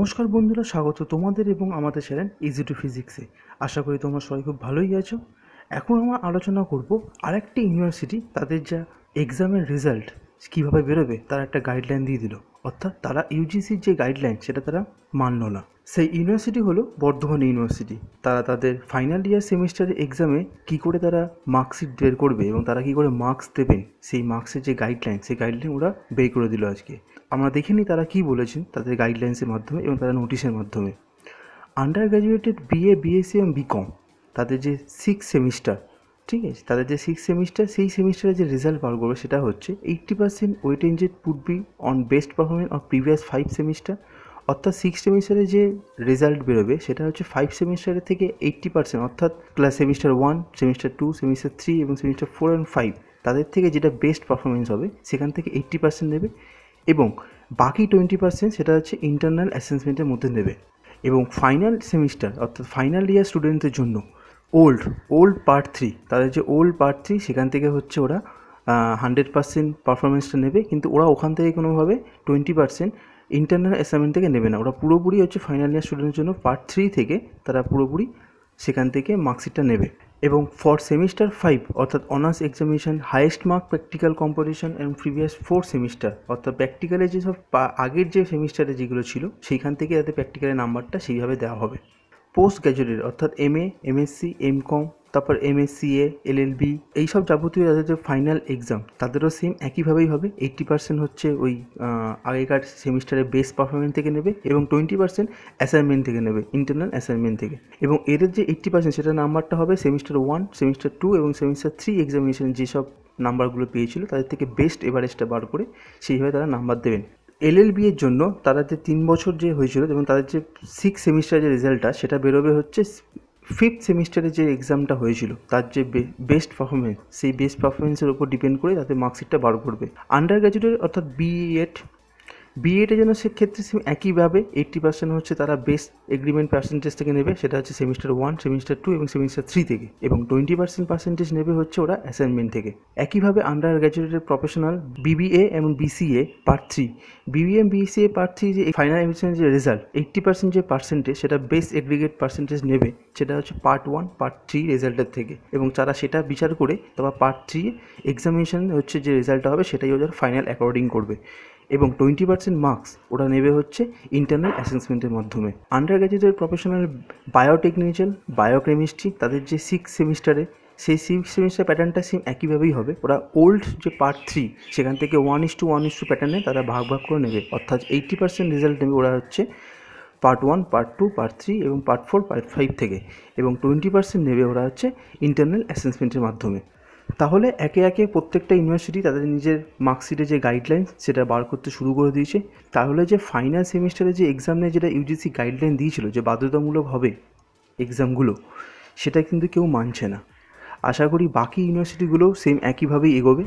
নমস্কার বন্ধুরা, স্বাগত তোমাদের এবং আমাদের চ্যানেল ইজি টু ফিজিক্সে আশা করি তোমরা সবাই খুব ভালোই আছো। এখন আমরা আলোচনা করব আরেকটি ইউনিভার্সিটি তাদের যা এক্সামের রেজাল্ট কীভাবে বেরোবে, তার একটা গাইডলাইন দিয়ে দিল। অর্থাৎ তারা ইউজিসির যে গাইডলাইন সেটা তারা মানল না। সেই ইউনিভার্সিটি হলো বর্ধমান ইউনিভার্সিটি তারা তাদের ফাইনাল ইয়ার সেমিস্টারের এক্সামে কী করে তারা মার্কশিট বের করবে এবং তারা কী করে মার্কস দেবেন সেই মার্কসের যে গাইডলাইন সেই গাইডলাইন ওরা বের করে দিল আজকে। আমরা দেখে নিই তারা কী বলেছেন তাদের গাইডলাইন্সের মাধ্যমে এবং তারা নোটিশের মাধ্যমে। আন্ডার গ্র্যাজুয়েটেড বিএ বিএসসি এবং বিকম তাদের যে সিক্স সেমিস্টার ঠিক আছে, তাদের যে সিক্স সেমিস্টার সেই সেমিস্টারে যে রেজাল্ট বার করবে সেটা হচ্ছে eighty percent weightage would be on best performance of previous five semester অর্থাৎ সিক্স সেমিস্টারে যে রেজাল্ট বেরোবে সেটা হচ্ছে ফাইভ সেমিস্টারের থেকে এইট্টি পার্সেন্ট অর্থাৎ class semester one semester two semester three এবং সেমিস্টার ফোর অ্যান্ড ফাইভ তাদের থেকে যেটা বেস্ট পারফরমেন্স হবে সেখান থেকে এইট্টি পার্সেন্ট নেবে এবং বাকি টোয়েন্টি পার্সেন্ট সেটা হচ্ছে ইন্টারনাল অ্যাসেসমেন্টের মধ্যে নেবে এবং ফাইনাল সেমিস্টার অর্থাৎ ফাইনাল ইয়ার স্টুডেন্টদের জন্য ওল্ড ওল্ড পার্ট থ্রি। তাদের যে ওল্ড পার্ট থ্রি, সেখান থেকে হচ্ছে ওরা হান্ড্রেড পার্সেন্ট পারফরমেন্সটা নেবে। কিন্তু ওরা ওখান থেকে কোনোভাবে টোয়েন্টি পার্সেন্ট ইন্টারনাল অ্যাসাইনমেন্ট থেকে নেবে না। ওরা পুরোপুরি হচ্ছে ফাইনাল ইয়ার স্টুডেন্টের জন্য পার্ট থ্রি থেকে তারা পুরোপুরি সেখান থেকে মার্কশিটটা নেবে। এবং ফর সেমিস্টার ফাইভ, অর্থাৎ honours examination, highest mark practical competition and previous four semester, অর্থাৎ প্র্যাকটিক্যালে যেসব আগের যে সেমিস্টারে যেগুলো ছিল, সেইখান থেকে যাতে প্র্যাকটিক্যালের নাম্বারটা সেইভাবে দেওয়া হবে। পোস্ট গ্র্যাজুয়েটেড অর্থাৎ M A MSc M Com তারপর এমএসসিএ এলএলবি এইসব যাবতীয় যাদের যে ফাইনাল এক্সাম তাদেরও সেম একইভাবেই হবে। এইট্টি পার্সেন্ট হচ্ছে ওই আগেকার সেমিস্টারে বেস্ট পারফরমেন্স থেকে নেবে এবং টোয়েন্টি পার্সেন্ট অ্যাসাইনমেন্ট থেকে নেবে ইন্টারনাল অ্যাসাইনমেন্ট থেকে। এবং এদের যে এইট্টি পার্সেন্ট সেটার নাম্বারটা হবে সেমিস্টার ওয়ান সেমিস্টার টু এবং সেমিস্টার থ্রি এক্সামিনেশন যেসব নাম্বারগুলো পেয়েছিল, তাদের থেকে বেস্ট এভারেজটা বার করে সেইভাবে তারা নাম্বার দেবেন। এলএলবি এর জন্য তারা যে তিন বছর যে হয়েছিল এবং তাদের যে সিক্স সেমিস্টারের যে রেজাল্টটা সেটা বেরোবে হচ্ছে ফিফথ সেমিস্টারে যে এক্সামটা হয়েছিল, তার যে বেস্ট পারফরমেন্স সেই বেস্ট পারফরমেন্সের উপর ডিপেন্ড করে তাদের মার্কশিটটা বার করবে। আন্ডার গ্র্যাজুয়েট অর্থাৎ বিএড বিএডের জন্য সেক্ষেত্রে একইভাবে এইট্টি পার্সেন্ট হচ্ছে তারা বেস্ট এগ্রিমেন্ট পার্সেন্টেজ থেকে নেবে, সেটা হচ্ছে সেমিস্টার ওয়ান সেমিস্টার টু এবং সেমিস্টার থ্রি থেকে। এবং টোয়েন্টি পার্সেন্ট পার্সেন্টেজ নেবে হচ্ছে ওরা অ্যাসাইনমেন্ট থেকে। একইভাবে আন্ডার গ্র্যাজুয়েটেড প্রফেশনাল বিবিএ এবং BCA part three BBA BCA part three যে ফাইনাল এমিশনের যে রেজাল্ট এইট্টি পার্সেন্ট যে পার্সেন্টেজ সেটা বেস্ট এগ্রিগেট পার্সেন্টেজ নেবে, সেটা হচ্ছে পার্ট ওয়ান পার্ট থ্রি রেজাল্টের থেকে। এবং তারা সেটা বিচার করে, তারপর পার্ট থ্রি এক্সামিনেশন হচ্ছে যে রেজাল্টটা হবে, সেটাই ওদের ফাইনাল অ্যাকর্ডিং করবে। এবং টোয়েন্টি পার্সেন্ট মার্কস ওরা নেবে হচ্ছে ইন্টারনাল অ্যাসেসমেন্টের মাধ্যমে। আন্ডার গ্র্যাজুয়েটের প্রফেশনাল বায়োটেকনিক্যাল বায়োকেমিস্ট্রি তাদের যে সিক্স সেমিস্টারে সেই সিক্স সেমিস্টার প্যাটার্নটা সেম একইভাবেই হবে। ওরা ওল্ড যে পার্ট থ্রি সেখান থেকে one is two one is two প্যাটার্নে তারা ভাগ ভাগ করে নেবে। অর্থাৎ এইট্টি পার্সেন্ট রেজাল্ট নেবে ওরা হচ্ছে part one part two part three এবং পার্ট ফোর পার্ট ফাইভ থেকে। এবং টোয়েন্টি পার্সেন্ট নেবে ওরা হচ্ছে ইন্টারনাল অ্যাসেসমেন্টের মাধ্যমে। তাহলে একে একে প্রত্যেকটা ইউনিভার্সিটি তাদের নিজের মার্কশিটে যে গাইডলাইন সেটা বার করতে শুরু করে দিয়েছে। তাহলে যে ফাইনাল সেমিস্টারে যে এক্সাম নিয়ে যেটা ইউজিসি গাইডলাইন দিয়েছিল যে বাধ্যতামূলক হবে এক্সামগুলো সেটা কিন্তু কেউ মানছে না। আশা করি বাকি ইউনিভার্সিটিগুলো সেম একইভাবেই এগোবে।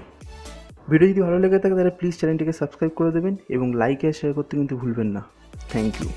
ভিডিও যদি ভালো লেগে থাকে তাহলে প্লিজ চ্যানেলটিকে সাবস্ক্রাইব করে দেবেন এবং লাইক আর শেয়ার করতে কিন্তু ভুলবেন না। Thank you